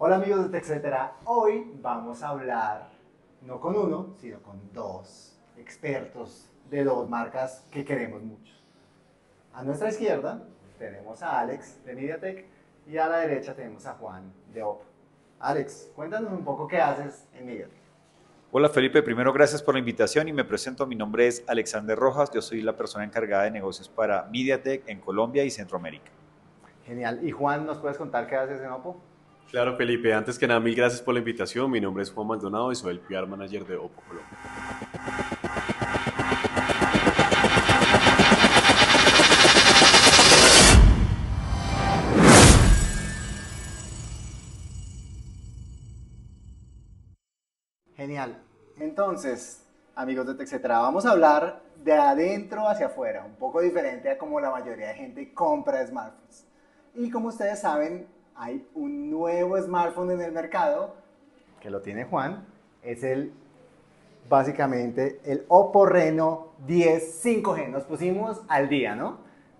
Hola amigos de TechCetera, hoy vamos a hablar no con uno, sino con dos expertos de dos marcas que queremos mucho. A nuestra izquierda tenemos a Alex de MediaTek y a la derecha tenemos a Juan de Oppo. Alex, cuéntanos un poco qué haces en MediaTek. Hola Felipe, primero gracias por la invitación y me presento. Mi nombre es Alexander Rojas, yo soy la persona encargada de negocios para MediaTek en Colombia y Centroamérica. Genial. ¿Y Juan, nos puedes contar qué haces en Oppo? Claro, Felipe. Antes que nada, mil gracias por la invitación. Mi nombre es Juan Maldonado y soy el PR Manager de Oppo Colombia. Genial. Entonces, amigos de TechCetera, vamos a hablar de adentro hacia afuera, un poco diferente a como la mayoría de gente compra smartphones. Y como ustedes saben, hay un nuevo smartphone en el mercado, que lo tiene Juan, es el, básicamente, el Oppo Reno 10 5G. Nos pusimos al día, ¿no?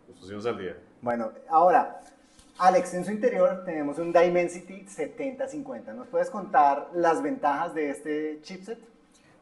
Nos pusimos al día. Bueno, ahora, Alex, en su interior tenemos un Dimensity 7050. ¿Nos puedes contar las ventajas de este chipset?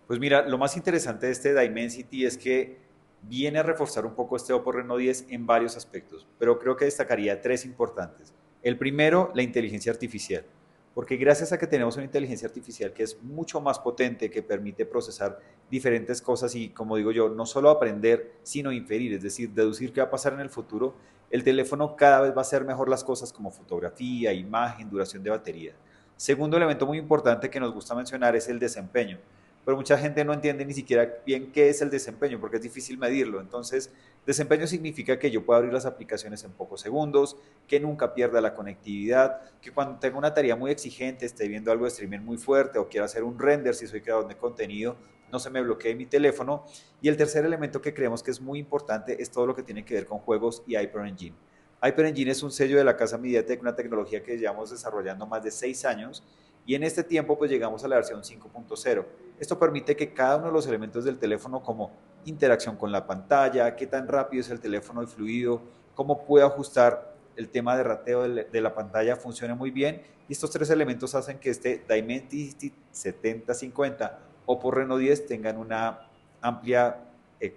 Pues mira, lo más interesante de este Dimensity es que viene a reforzar un poco este Oppo Reno 10 en varios aspectos, pero creo que destacaría tres importantes. El primero, la inteligencia artificial, porque gracias a que tenemos una inteligencia artificial que es mucho más potente, que permite procesar diferentes cosas y, como digo yo, no solo aprender, sino inferir, es decir, deducir qué va a pasar en el futuro, el teléfono cada vez va a hacer mejor las cosas como fotografía, imagen, duración de batería. Segundo elemento muy importante que nos gusta mencionar es el desempeño pero mucha gente no entiende ni siquiera bien qué es el desempeño, porque es difícil medirlo. Entonces, desempeño significa que yo puedo abrir las aplicaciones en pocos segundos, que nunca pierda la conectividad, que cuando tengo una tarea muy exigente, esté viendo algo de streaming muy fuerte o quiero hacer un render si soy creador de contenido, no se me bloquee mi teléfono. Y el tercer elemento que creemos que es muy importante es todo lo que tiene que ver con juegos y Hyper Engine. Hyper Engine es un sello de la casa MediaTek, una tecnología que llevamos desarrollando más de seis años y en este tiempo pues llegamos a la versión 5.0. Esto permite que cada uno de los elementos del teléfono como interacción con la pantalla, qué tan rápido es el teléfono y fluido, cómo puedo ajustar el tema de rateo de la pantalla funcione muy bien. Y estos tres elementos hacen que este Dimensity 7050 o por Reno 10 tengan una amplia eh,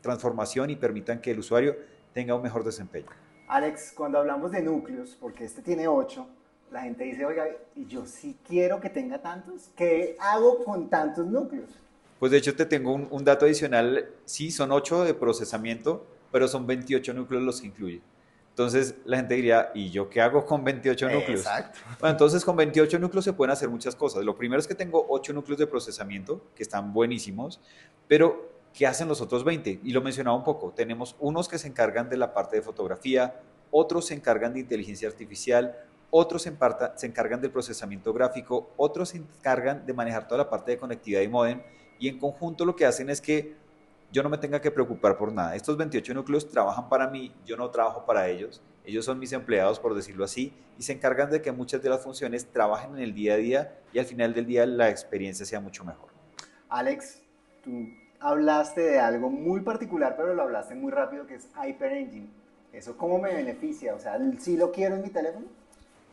transformación y permitan que el usuario tenga un mejor desempeño. Alex, cuando hablamos de núcleos, porque este tiene 8, la gente dice, oiga, y yo sí quiero que tenga tantos, ¿qué hago con tantos núcleos? Pues de hecho te tengo un, dato adicional, sí, son 8 de procesamiento, pero son 28 núcleos los que incluye. Entonces la gente diría, ¿y yo qué hago con 28 núcleos? Exacto. Bueno, entonces con 28 núcleos se pueden hacer muchas cosas. Lo primero es que tengo 8 núcleos de procesamiento, que están buenísimos, pero ¿qué hacen los otros 20? Y lo mencionaba un poco, tenemos unos que se encargan de la parte de fotografía, otros se encargan de inteligencia artificial, otros se, se encargan del procesamiento gráfico, otros se encargan de manejar toda la parte de conectividad y modem, y en conjunto lo que hacen es que yo no me tenga que preocupar por nada. Estos 28 núcleos trabajan para mí, yo no trabajo para ellos, ellos son mis empleados, por decirlo así, y se encargan de que muchas de las funciones trabajen en el día a día y al final del día la experiencia sea mucho mejor. Alex, tú hablaste de algo muy particular, pero lo hablaste muy rápido, que es Hyper Engine. ¿Eso cómo me beneficia? O sea, ¿sí lo quiero en mi teléfono?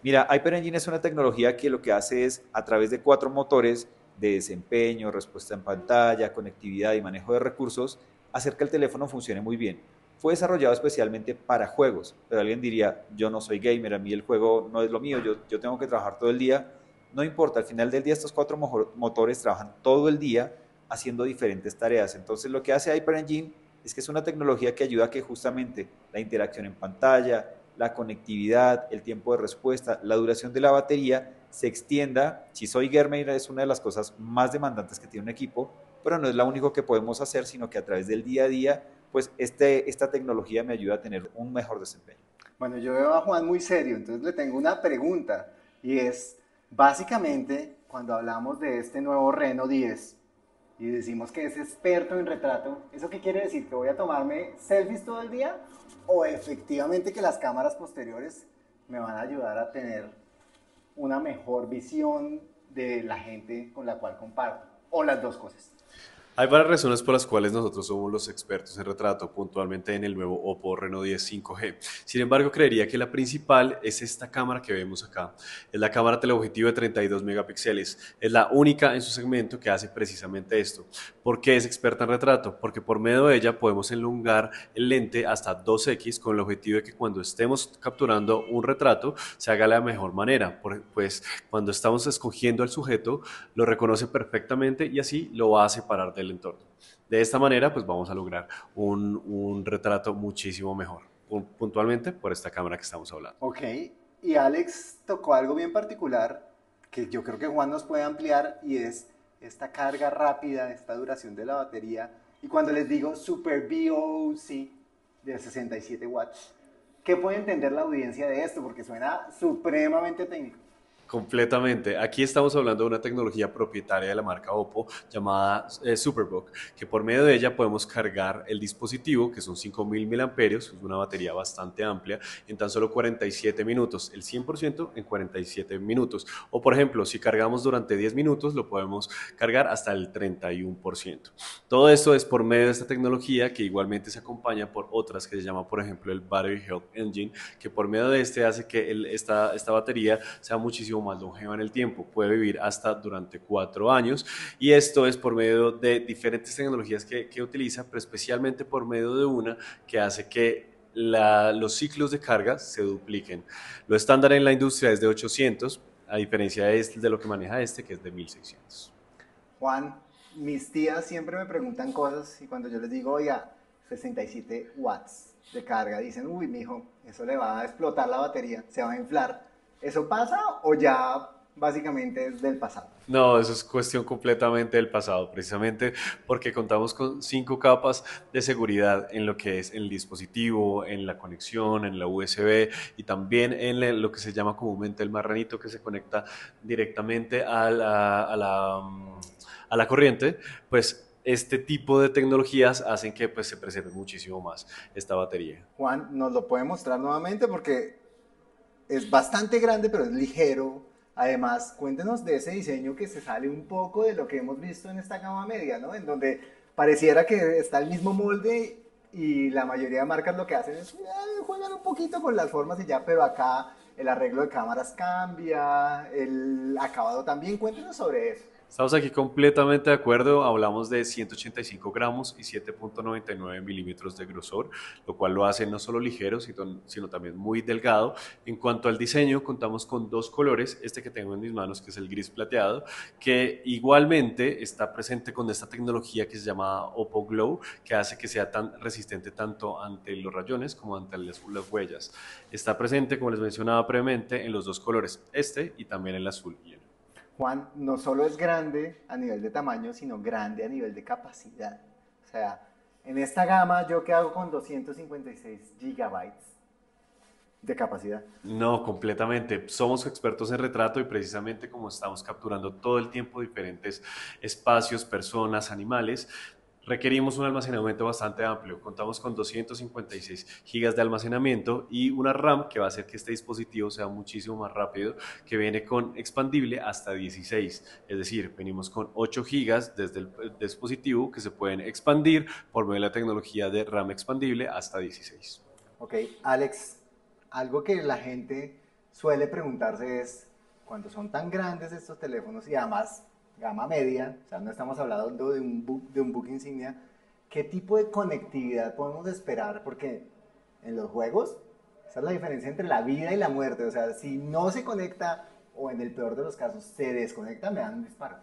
Mira, Hyper Engine es una tecnología que lo que hace es, a través de cuatro motores de desempeño, respuesta en pantalla, conectividad y manejo de recursos, hacer que el teléfono funcione muy bien. Fue desarrollado especialmente para juegos, pero alguien diría, yo no soy gamer, a mí el juego no es lo mío, yo, yo tengo que trabajar todo el día. No importa, al final del día estos cuatro motores trabajan todo el día haciendo diferentes tareas. Entonces lo que hace Hyper Engine es que es una tecnología que ayuda a que justamente la interacción en pantalla, la conectividad, el tiempo de respuesta, la duración de la batería se extienda. Si soy gamer es una de las cosas más demandantes que tiene un equipo, pero no es la único que podemos hacer, sino que a través del día a día, pues este, esta tecnología me ayuda a tener un mejor desempeño. Bueno, yo veo a Juan muy serio, entonces le tengo una pregunta y es, básicamente, cuando hablamos de este nuevo Reno 10, y decimos que es experto en retrato, ¿eso qué quiere decir? ¿Que voy a tomarme selfies todo el día? ¿O efectivamente que las cámaras posteriores me van a ayudar a tener una mejor visión de la gente con la cual comparto? ¿O las dos cosas? Hay varias razones por las cuales nosotros somos los expertos en retrato, puntualmente en el nuevo Oppo Reno 10 5G. Sin embargo, creería que la principal es esta cámara que vemos acá. Es la cámara teleobjetivo de 32 megapíxeles. Es la única en su segmento que hace precisamente esto. ¿Por qué es experta en retrato? Porque por medio de ella podemos enlongar el lente hasta 2x con el objetivo de que cuando estemos capturando un retrato se haga de la mejor manera. Pues cuando estamos escogiendo al sujeto, lo reconoce perfectamente y así lo va a separar del entorno. De esta manera, pues vamos a lograr un, un retrato muchísimo mejor, puntualmente por esta cámara que estamos hablando. Ok, y Alex tocó algo bien particular que yo creo que Juan nos puede ampliar y es esta carga rápida, esta duración de la batería. Y cuando les digo Super VOC de 67 watts, ¿qué puede entender la audiencia de esto? Porque suena supremamente técnico. Completamente. Aquí estamos hablando de una tecnología propietaria de la marca Oppo llamada eh, Superbook, que por medio de ella podemos cargar el dispositivo, que son 5000 mAh, es una batería bastante amplia, en tan solo 47 minutos, el 100% en 47 minutos. O por ejemplo, si cargamos durante 10 minutos, lo podemos cargar hasta el 31%. Todo esto es por medio de esta tecnología que igualmente se acompaña por otras que se llama, por ejemplo, el Battery Health Engine, que por medio de este hace que esta, esta batería sea muchísimo más longeva en el tiempo, puede vivir hasta durante cuatro años y esto es por medio de diferentes tecnologías que, que utiliza, pero especialmente por medio de una que hace que los ciclos de carga se dupliquen. Lo estándar en la industria es de 800, a diferencia de, este, de lo que maneja este, que es de 1600. Juan, mis tías siempre me preguntan cosas y cuando yo les digo, oiga, 67 watts de carga, dicen, uy, mijo, eso le va a explotar la batería, se va a inflar. ¿Eso pasa o ya básicamente es del pasado? No, eso es cuestión completamente del pasado, precisamente porque contamos con cinco capas de seguridad en lo que es el dispositivo, en la conexión, en la USB y también en lo que se llama comúnmente el marranito que se conecta directamente a la, a la, a la corriente, pues este tipo de tecnologías hacen que pues, se preserve muchísimo más esta batería. Juan, ¿nos lo puede mostrar nuevamente? Porque es bastante grande, pero es ligero. Además, cuéntenos de ese diseño que se sale un poco de lo que hemos visto en esta gama media, ¿no? En donde pareciera que está el mismo molde y la mayoría de marcas lo que hacen es eh, juegan un poquito con las formas y ya, pero acá el arreglo de cámaras cambia, el acabado también. Cuéntenos sobre eso. Estamos aquí completamente de acuerdo, hablamos de 185 gramos y 7.99 milímetros de grosor, lo cual lo hace no solo ligero, sino, también muy delgado. En cuanto al diseño, contamos con dos colores, este que tengo en mis manos, que es el gris plateado, que igualmente está presente con esta tecnología que se llama Oppo Glow, que hace que sea tan resistente tanto ante los rayones como ante las, las huellas. Está presente, como les mencionaba previamente, en los dos colores, este y también el azul y el Juan no solo es grande a nivel de tamaño, sino grande a nivel de capacidad. O sea, en esta gama, ¿yo qué hago con 256 gigabytes de capacidad? No, completamente. Somos expertos en retrato y precisamente como estamos capturando todo el tiempo diferentes espacios, personas, animales, requerimos un almacenamiento bastante amplio. Contamos con 256 gigas de almacenamiento y una RAM que va a hacer que este dispositivo sea muchísimo más rápido, que viene con expandible hasta 16. Es decir, venimos con 8 gigas desde el dispositivo que se pueden expandir por medio de la tecnología de RAM expandible hasta 16. Ok, Alex, algo que la gente suele preguntarse es, cuando son tan grandes estos teléfonos y además gama media, o sea, no estamos hablando de un book, de un book insignia, ¿qué tipo de conectividad podemos esperar? Porque en los juegos, esa es la diferencia entre la vida y la muerte, o sea, si no se conecta o en el peor de los casos se desconecta, me dan un disparo.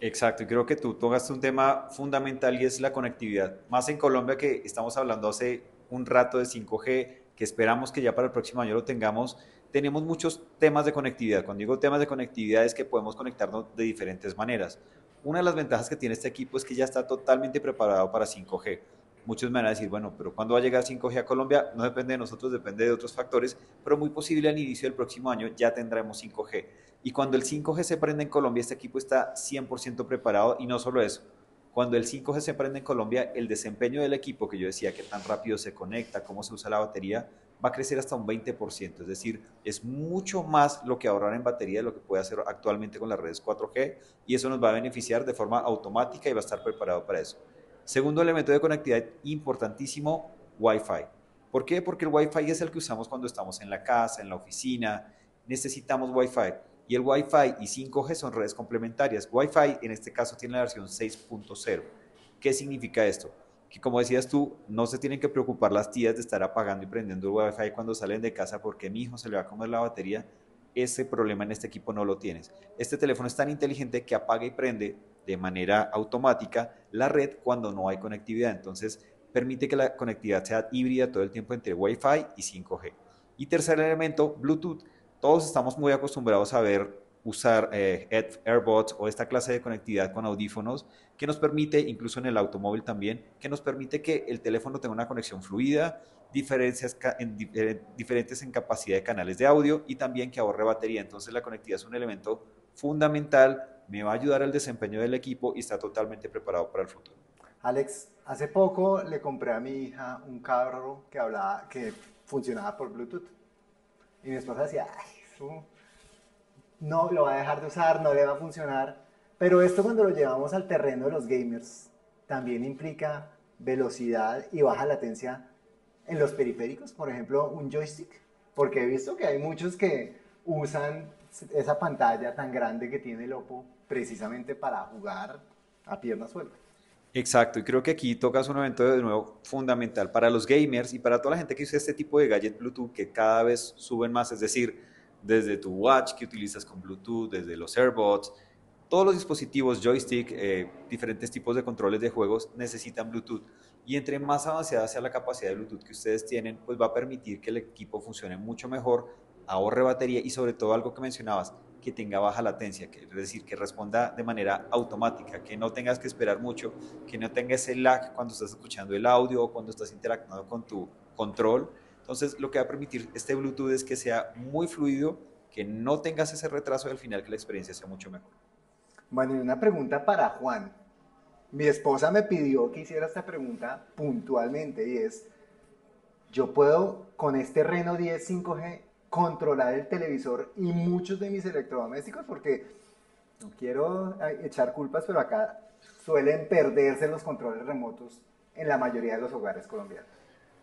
Exacto, y creo que tú tocaste un tema fundamental y es la conectividad. Más en Colombia que estamos hablando hace un rato de 5G, que esperamos que ya para el próximo año lo tengamos tenemos muchos temas de conectividad. Cuando digo temas de conectividad es que podemos conectarnos de diferentes maneras. Una de las ventajas que tiene este equipo es que ya está totalmente preparado para 5G. Muchos me van a decir, bueno, pero ¿cuándo va a llegar 5G a Colombia? No depende de nosotros, depende de otros factores, pero muy posible al inicio del próximo año ya tendremos 5G. Y cuando el 5G se prende en Colombia, este equipo está 100% preparado y no solo eso. Cuando el 5G se prende en Colombia, el desempeño del equipo, que yo decía que tan rápido se conecta, cómo se usa la batería, va a crecer hasta un 20%, es decir, es mucho más lo que ahorrar en batería de lo que puede hacer actualmente con las redes 4G y eso nos va a beneficiar de forma automática y va a estar preparado para eso. Segundo elemento de conectividad importantísimo, Wi-Fi. ¿Por qué? Porque el Wi-Fi es el que usamos cuando estamos en la casa, en la oficina, necesitamos Wi-Fi. Y el Wi-Fi y 5G son redes complementarias. Wi-Fi en este caso tiene la versión 6.0. ¿Qué significa esto? Que como decías tú, no se tienen que preocupar las tías de estar apagando y prendiendo el Wi-Fi cuando salen de casa porque mi hijo se le va a comer la batería. Ese problema en este equipo no lo tienes. Este teléfono es tan inteligente que apaga y prende de manera automática la red cuando no hay conectividad. Entonces, permite que la conectividad sea híbrida todo el tiempo entre Wi-Fi y 5G. Y tercer elemento, Bluetooth todos estamos muy acostumbrados a ver usar eh, AirBots o esta clase de conectividad con audífonos que nos permite, incluso en el automóvil también, que nos permite que el teléfono tenga una conexión fluida, diferencias en, eh, diferentes en capacidad de canales de audio y también que ahorre batería. Entonces la conectividad es un elemento fundamental, me va a ayudar al desempeño del equipo y está totalmente preparado para el futuro. Alex, hace poco le compré a mi hija un carro que hablaba, que funcionaba por Bluetooth. Y mi esposa decía, ay, eso no lo va a dejar de usar, no le va a funcionar. Pero esto cuando lo llevamos al terreno de los gamers, también implica velocidad y baja latencia en los periféricos, por ejemplo, un joystick, porque he visto que hay muchos que usan esa pantalla tan grande que tiene el Oppo precisamente para jugar a pierna suelta. Exacto, y creo que aquí tocas un evento de nuevo fundamental para los gamers y para toda la gente que usa este tipo de gadget Bluetooth que cada vez suben más, es decir, desde tu watch que utilizas con Bluetooth, desde los AirBots, todos los dispositivos, joystick, eh, diferentes tipos de controles de juegos necesitan Bluetooth. Y entre más avanzada sea la capacidad de Bluetooth que ustedes tienen, pues va a permitir que el equipo funcione mucho mejor, ahorre batería y sobre todo algo que mencionabas, que tenga baja latencia, que, es decir, que responda de manera automática, que no tengas que esperar mucho, que no tenga ese lag cuando estás escuchando el audio o cuando estás interactuando con tu control. Entonces, lo que va a permitir este Bluetooth es que sea muy fluido, que no tengas ese retraso y al final que la experiencia sea mucho mejor. Bueno, y una pregunta para Juan. Mi esposa me pidió que hiciera esta pregunta puntualmente y es, ¿yo puedo con este Reno 10 5G controlar el televisor y muchos de mis electrodomésticos porque no quiero echar culpas, pero acá suelen perderse los controles remotos en la mayoría de los hogares colombianos.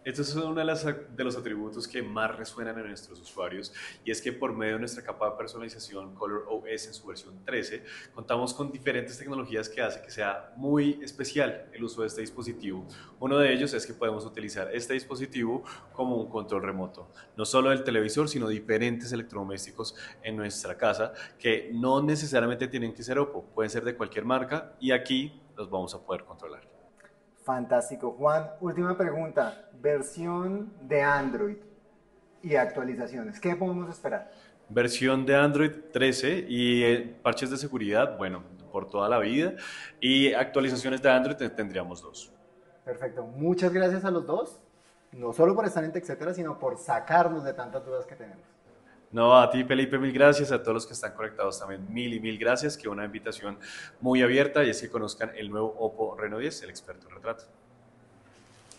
Estos son uno de, los atributos que más resuenan en nuestros usuarios y es que por medio de nuestra capa de personalización Color OS en su versión 13 contamos con diferentes tecnologías que hacen que sea muy especial el uso de este dispositivo. Uno de ellos es que podemos utilizar este dispositivo como un control remoto, no solo del televisor sino diferentes electrodomésticos en nuestra casa que no necesariamente tienen que ser Oppo, pueden ser de cualquier marca y aquí los vamos a poder controlar. Fantástico. Juan, última pregunta. Versión de Android y actualizaciones. ¿Qué podemos esperar? Versión de Android 13 y eh, parches de seguridad, bueno, por toda la vida. Y actualizaciones de Android tendríamos dos. Perfecto. Muchas gracias a los dos. No solo por estar en TechCetera, sino por sacarnos de tantas dudas que tenemos. No, a ti Felipe, mil gracias, a todos los que están conectados también, mil y mil gracias, que una invitación muy abierta y es que conozcan el nuevo Oppo Reno 10, el experto en retrato.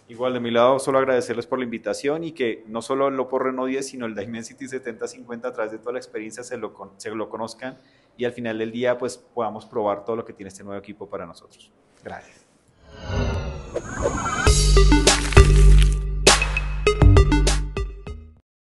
Igual de mi lado, solo agradecerles por la invitación y que no solo el Oppo Reno 10, sino el Dimensity 7050 a través de toda la experiencia se lo, se lo conozcan y al final del día pues podamos probar todo lo que tiene este nuevo equipo para nosotros. Gracias.